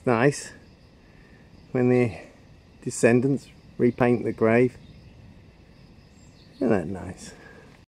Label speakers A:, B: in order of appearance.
A: It's nice when the descendants repaint the grave. Isn't that nice?